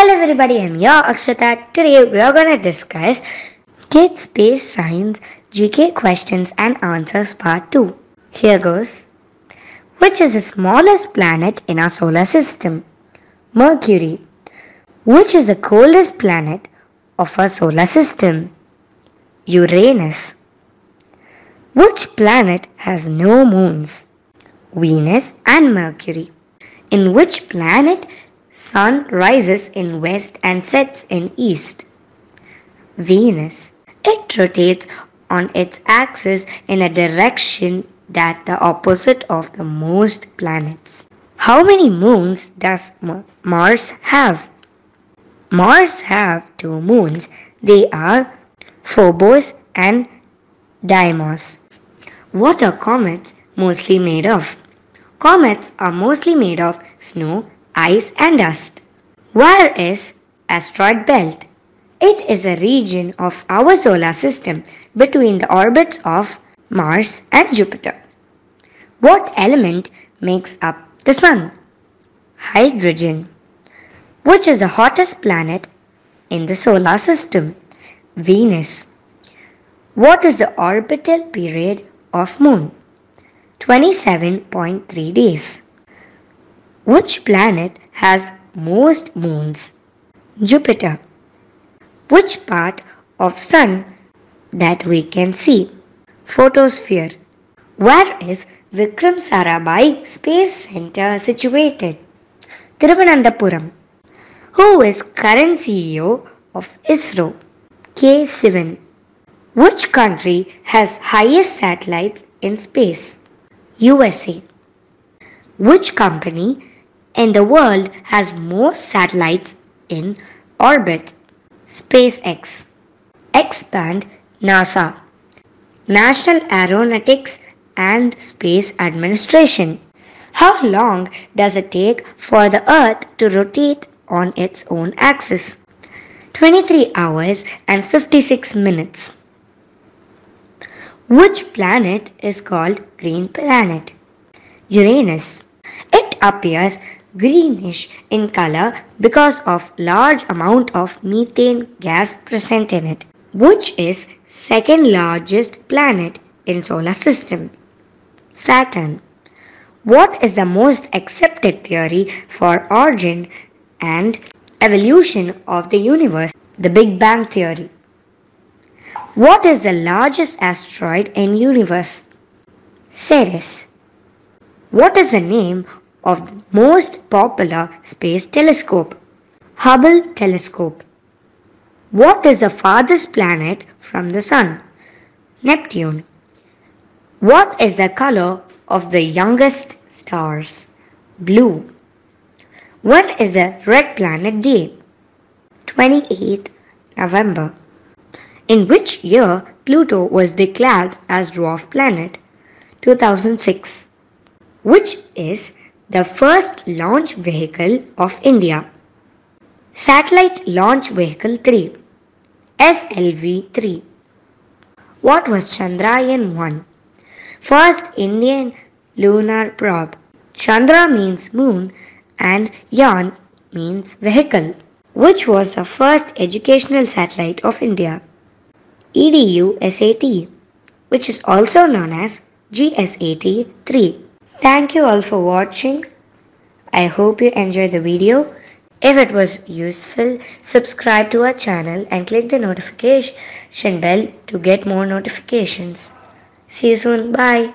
Hello everybody, I'm your Akshata. Today we are going to discuss Kids Space Science GK Questions and Answers Part 2. Here goes. Which is the smallest planet in our solar system? Mercury. Which is the coldest planet of our solar system? Uranus. Which planet has no moons? Venus and Mercury. In which planet sun rises in west and sets in east? Venus. It rotates on its axis in a direction that the opposite of the most planets. How many moons does Mars have? Mars have two moons. They are Phobos and Deimos. What are comets mostly made of? Comets are mostly made of snow, ice and dust. Where is asteroid belt? It is a region of our solar system between the orbits of Mars and Jupiter. What element makes up the Sun? Hydrogen. Which is the hottest planet in the solar system? Venus. What is the orbital period of Moon? 27.3 days. Which planet has most moons? Jupiter. Which part of sun that we can see? Photosphere. Where is Vikram Sarabhai Space Center situated? Thiruvananthapuram. Who is current CEO of ISRO? K. Sivan. Which country has highest satellites in space? USA. Which company in the world has more satellites in orbit? SpaceX. Expand NASA. National Aeronautics and Space Administration. How long does it take for the Earth to rotate on its own axis? 23 hours and 56 minutes. Which planet is called green planet? Uranus. It appears greenish in color because of large amount of methane gas present in it, which is second largest planet in solar system. Saturn. What is the most accepted theory for origin and evolution of the universe? The Big Bang theory. What is the largest asteroid in universe? Ceres. What is the name of the most popular space telescope? Hubble telescope. What is the farthest planet from the sun? Neptune. What is the color of the youngest stars? Blue. When is the red planet day? 28th November. In which year Pluto was declared as dwarf planet? 2006. Which is the first launch vehicle of India? Satellite Launch Vehicle 3 SLV 3. What was Chandrayaan 1? First Indian lunar probe. Chandra means moon and Yaan means vehicle. Which was the first educational satellite of India? EDU SAT, which is also known as GSAT 3. Thank you all for watching. I hope you enjoyed the video. If it was useful, subscribe to our channel and click the notification bell to get more notifications. See you soon. Bye.